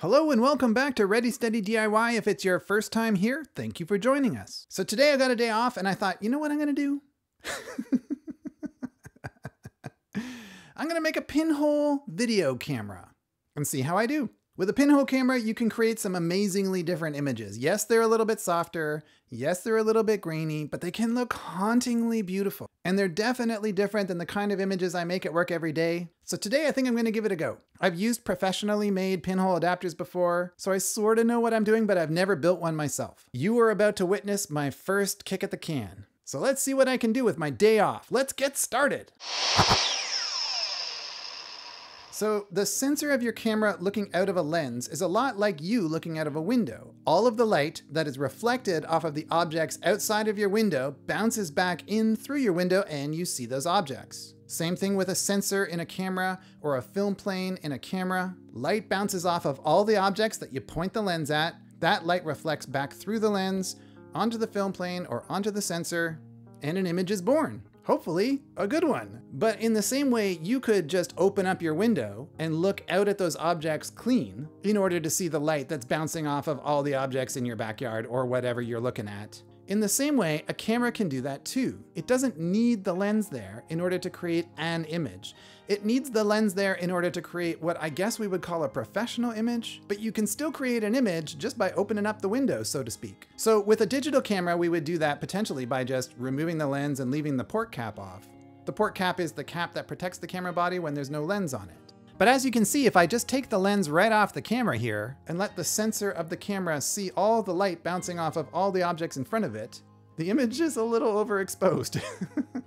Hello and welcome back to Ready Steady DIY. If it's your first time here, thank you for joining us. So today I got a day off and I thought, you know what I'm gonna do? I'm gonna make a pinhole video camera and see how I do. With a pinhole camera, you can create some amazingly different images. Yes, they're a little bit softer. Yes, they're a little bit grainy, but they can look hauntingly beautiful. And they're definitely different than the kind of images I make at work every day. So today I think I'm gonna give it a go. I've used professionally made pinhole adapters before, so I sort of know what I'm doing, but I've never built one myself. You are about to witness my first kick at the can. So let's see what I can do with my day off. Let's get started. So the sensor of your camera looking out of a lens is a lot like you looking out of a window. All of the light that is reflected off of the objects outside of your window bounces back in through your window and you see those objects. Same thing with a sensor in a camera or a film plane in a camera. Light bounces off of all the objects that you point the lens at. That light reflects back through the lens, onto the film plane or onto the sensor, and an image is born hopefully a good one. But in the same way, you could just open up your window and look out at those objects clean in order to see the light that's bouncing off of all the objects in your backyard or whatever you're looking at. In the same way, a camera can do that too. It doesn't need the lens there in order to create an image. It needs the lens there in order to create what I guess we would call a professional image, but you can still create an image just by opening up the window, so to speak. So with a digital camera, we would do that potentially by just removing the lens and leaving the port cap off. The port cap is the cap that protects the camera body when there's no lens on it. But as you can see, if I just take the lens right off the camera here and let the sensor of the camera see all the light bouncing off of all the objects in front of it, the image is a little overexposed.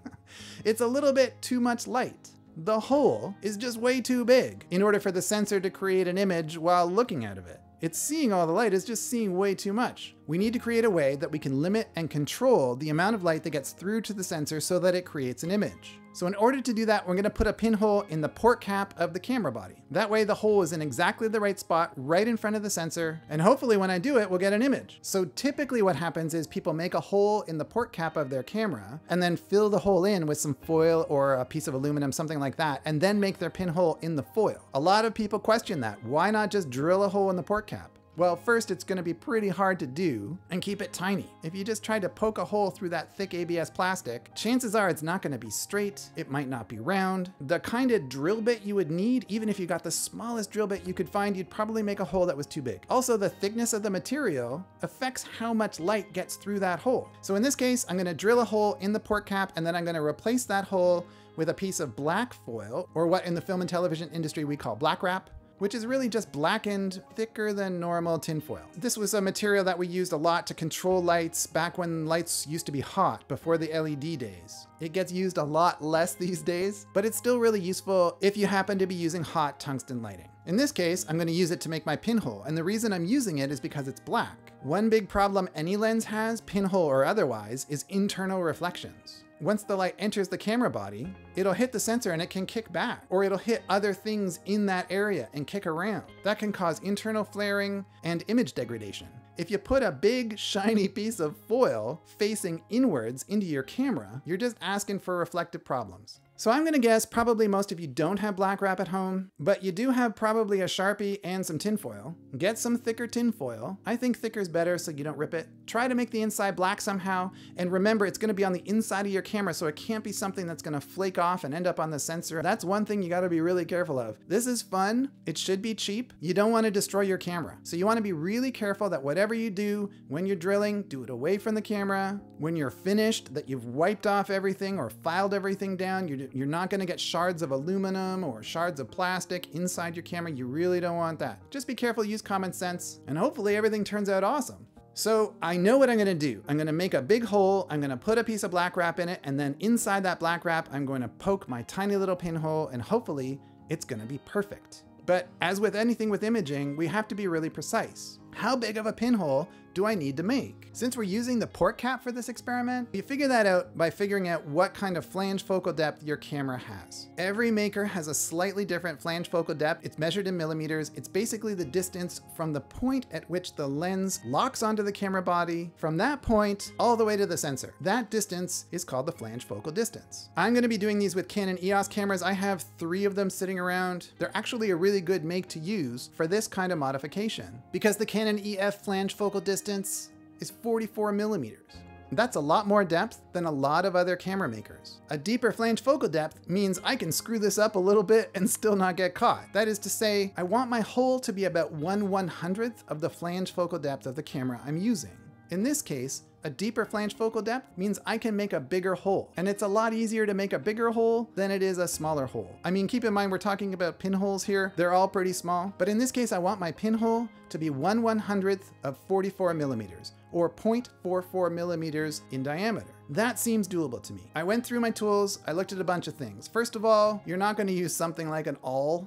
it's a little bit too much light. The hole is just way too big in order for the sensor to create an image while looking out of it. It's seeing all the light, it's just seeing way too much. We need to create a way that we can limit and control the amount of light that gets through to the sensor so that it creates an image. So in order to do that, we're gonna put a pinhole in the port cap of the camera body. That way the hole is in exactly the right spot, right in front of the sensor, and hopefully when I do it, we'll get an image. So typically what happens is people make a hole in the port cap of their camera, and then fill the hole in with some foil or a piece of aluminum, something like that, and then make their pinhole in the foil. A lot of people question that. Why not just drill a hole in the port cap? Well, first, it's going to be pretty hard to do and keep it tiny. If you just try to poke a hole through that thick ABS plastic, chances are it's not going to be straight, it might not be round. The kind of drill bit you would need, even if you got the smallest drill bit you could find, you'd probably make a hole that was too big. Also, the thickness of the material affects how much light gets through that hole. So in this case, I'm going to drill a hole in the port cap and then I'm going to replace that hole with a piece of black foil, or what in the film and television industry we call black wrap which is really just blackened, thicker than normal tinfoil. This was a material that we used a lot to control lights back when lights used to be hot, before the LED days. It gets used a lot less these days, but it's still really useful if you happen to be using hot tungsten lighting. In this case, I'm gonna use it to make my pinhole, and the reason I'm using it is because it's black. One big problem any lens has, pinhole or otherwise, is internal reflections once the light enters the camera body, it'll hit the sensor and it can kick back, or it'll hit other things in that area and kick around. That can cause internal flaring and image degradation. If you put a big shiny piece of foil facing inwards into your camera, you're just asking for reflective problems. So I'm gonna guess probably most of you don't have black wrap at home, but you do have probably a Sharpie and some tinfoil. Get some thicker tinfoil. I think thicker is better so you don't rip it. Try to make the inside black somehow, and remember it's gonna be on the inside of your camera so it can't be something that's gonna flake off and end up on the sensor. That's one thing you gotta be really careful of. This is fun, it should be cheap. You don't wanna destroy your camera. So you wanna be really careful that whatever you do when you're drilling, do it away from the camera. When you're finished, that you've wiped off everything or filed everything down, you're you're not gonna get shards of aluminum or shards of plastic inside your camera. You really don't want that. Just be careful, use common sense, and hopefully everything turns out awesome. So I know what I'm gonna do. I'm gonna make a big hole, I'm gonna put a piece of black wrap in it, and then inside that black wrap, I'm going to poke my tiny little pinhole, and hopefully it's gonna be perfect. But as with anything with imaging, we have to be really precise. How big of a pinhole do I need to make? Since we're using the port cap for this experiment, you figure that out by figuring out what kind of flange focal depth your camera has. Every maker has a slightly different flange focal depth. It's measured in millimeters. It's basically the distance from the point at which the lens locks onto the camera body, from that point all the way to the sensor. That distance is called the flange focal distance. I'm gonna be doing these with Canon EOS cameras. I have three of them sitting around. They're actually a really good make to use for this kind of modification because the Canon EF flange focal distance is 44 millimeters. That's a lot more depth than a lot of other camera makers. A deeper flange focal depth means I can screw this up a little bit and still not get caught. That is to say, I want my hole to be about 1 100th of the flange focal depth of the camera I'm using. In this case, a deeper flange focal depth means I can make a bigger hole, and it's a lot easier to make a bigger hole than it is a smaller hole. I mean, keep in mind we're talking about pinholes here. They're all pretty small, but in this case, I want my pinhole to be 1 100th of 44 millimeters, or 0.44 millimeters in diameter. That seems doable to me. I went through my tools, I looked at a bunch of things. First of all, you're not gonna use something like an awl.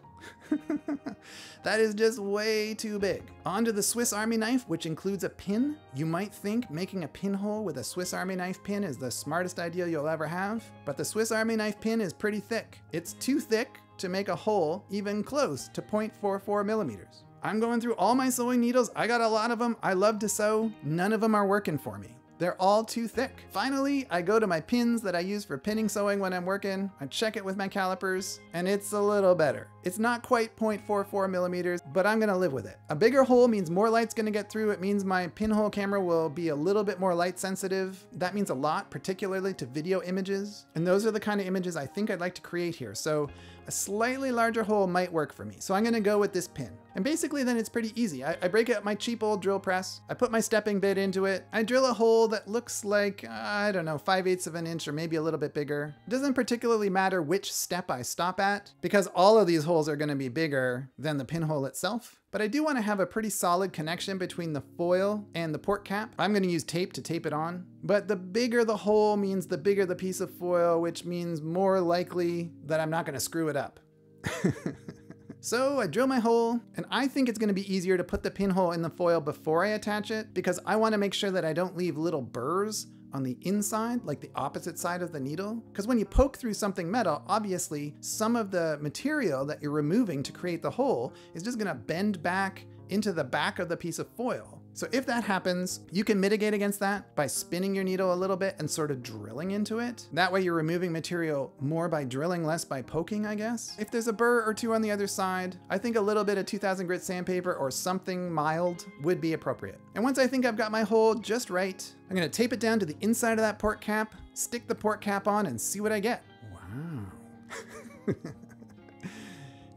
that is just way too big. Onto the Swiss Army knife, which includes a pin. You might think making a pinhole with a Swiss Army knife pin is the smartest idea you'll ever have, but the Swiss Army knife pin is pretty thick. It's too thick to make a hole even close to 0.44 millimeters. I'm going through all my sewing needles. I got a lot of them. I love to sew. None of them are working for me. They're all too thick. Finally, I go to my pins that I use for pinning sewing when I'm working. I check it with my calipers, and it's a little better. It's not quite 0.44 millimeters, but I'm gonna live with it. A bigger hole means more light's gonna get through. It means my pinhole camera will be a little bit more light sensitive. That means a lot, particularly to video images. And those are the kind of images I think I'd like to create here. So a slightly larger hole might work for me. So I'm gonna go with this pin. And basically then it's pretty easy. I, I, break out my cheap old drill press, I put my stepping bit into it, I drill a hole that looks like, I don't know, 5 eighths of an inch or maybe a little bit bigger. It doesn't particularly matter which step I stop at, because all of these holes are gonna be bigger than the pinhole itself but I do want to have a pretty solid connection between the foil and the port cap. I'm going to use tape to tape it on, but the bigger the hole means the bigger the piece of foil, which means more likely that I'm not going to screw it up. So I drill my hole, and I think it's gonna be easier to put the pinhole in the foil before I attach it because I wanna make sure that I don't leave little burrs on the inside, like the opposite side of the needle. Because when you poke through something metal, obviously some of the material that you're removing to create the hole is just gonna bend back into the back of the piece of foil. So if that happens, you can mitigate against that by spinning your needle a little bit and sort of drilling into it. That way you're removing material more by drilling, less by poking, I guess. If there's a burr or two on the other side, I think a little bit of 2000 grit sandpaper or something mild would be appropriate. And once I think I've got my hole just right, I'm gonna tape it down to the inside of that port cap, stick the port cap on and see what I get. Wow.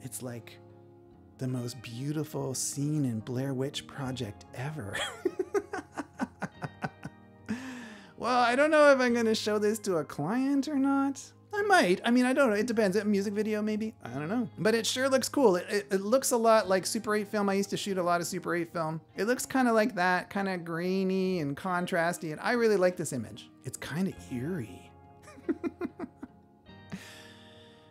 it's like the most beautiful scene in Blair Witch Project ever. well, I don't know if I'm going to show this to a client or not. I might. I mean, I don't know. It depends. A music video, maybe? I don't know. But it sure looks cool. It, it, it, looks a lot like Super 8 film. I used to shoot a lot of Super 8 film. It looks kind of like that, kind of grainy and contrasty. And I really like this image. It's kind of eerie.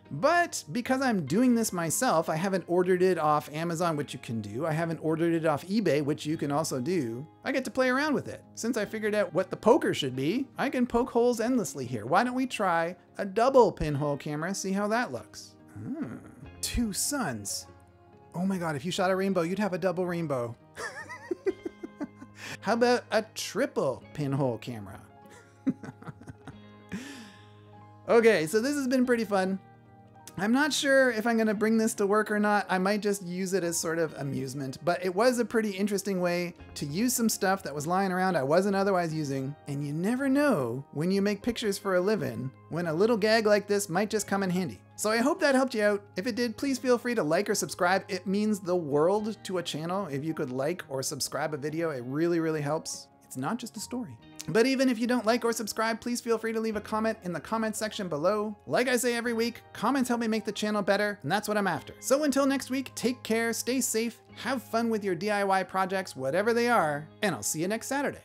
But because I'm doing this myself, I haven't ordered it off Amazon, which you can do. I haven't ordered it off eBay, which you can also do. I get to play around with it. Since I figured out what the poker should be, I can poke holes endlessly here. Why don't we try a double pinhole camera, see how that looks? Hmm. Two suns. Oh my god, if you shot a rainbow, you'd have a double rainbow. how about a triple pinhole camera? okay, so this has been pretty fun. I'm not sure if I'm going to bring this to work or not. I might just use it as sort of amusement, but it was a pretty interesting way to use some stuff that was lying around I wasn't otherwise using. And you never know when you make pictures for a living when a little gag like this might just come in handy. So I hope that helped you out. If it did, please feel free to like or subscribe. It means the world to a channel. If you could like or subscribe a video, it really, really helps. It's not just a story. But even if you don't like or subscribe, please feel free to leave a comment in the comment section below. Like I say every week, comments help me make the channel better, and that's what I'm after. So until next week, take care, stay safe, have fun with your DIY projects, whatever they are, and I'll see you next Saturday.